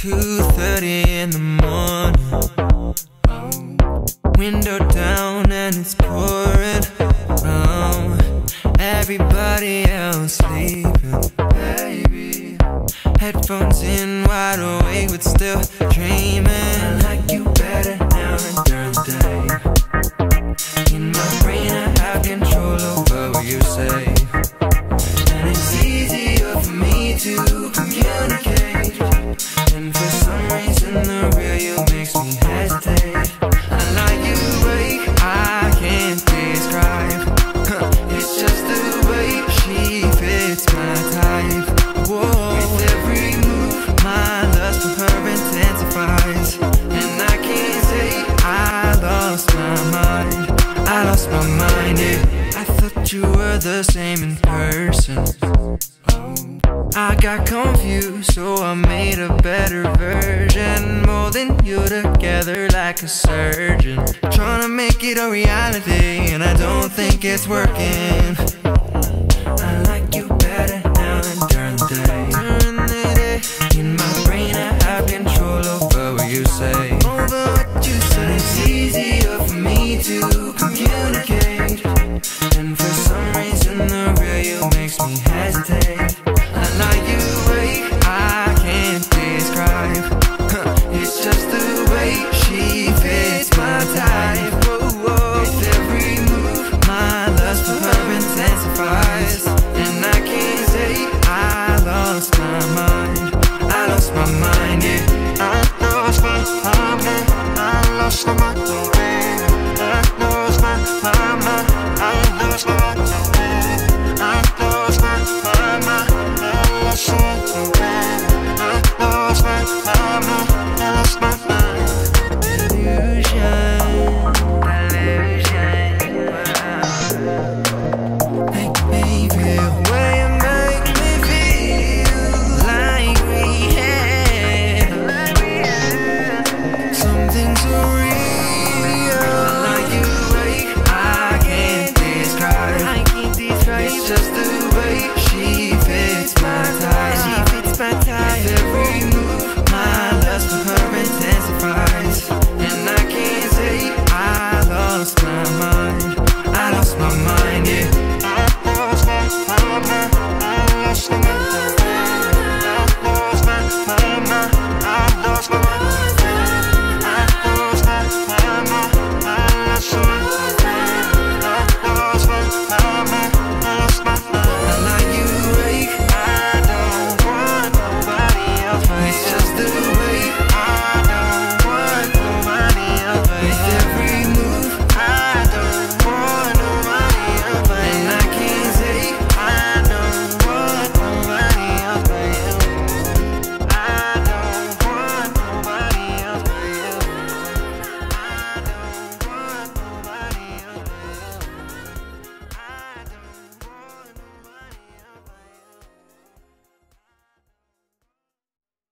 2.30 in the morning. Window down and it's pouring Everybody else sleeping. Baby. Headphones in, wide awake but still dreaming. I like you, better. Makes me hesitate. I like you, way I can't describe. It's just the way she fits my type. Whoa. With every move, my lust for her intensifies. And I can't say I lost my mind. I lost my mind, yeah. I thought you were the same in person. Oh, I got confused, so I made a better version. Molding you together like a surgeon. Trying to make it a reality, and I don't think it's working. I like you better now than during the day. During the day, in my brain, I have control over what you say. Over what you say. It's easier for me to communicate. Shama. Lost my mind.